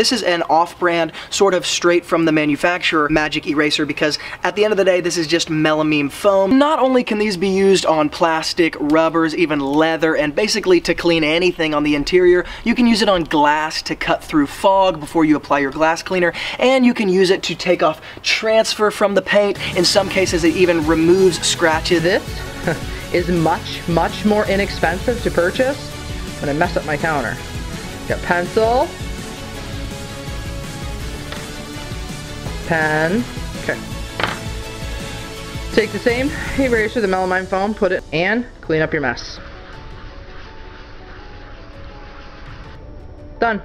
This is an off-brand, sort of straight from the manufacturer magic eraser because at the end of the day, this is just melamine foam. Not only can these be used on plastic, rubbers, even leather, and basically to clean anything on the interior, you can use it on glass to cut through fog before you apply your glass cleaner, and you can use it to take off transfer from the paint. In some cases, it even removes scratches. This is much, much more inexpensive to purchase when I mess up my counter. Got pencil, pen, okay. Take the same eraser, the melamine foam, put it, and clean up your mess. Done.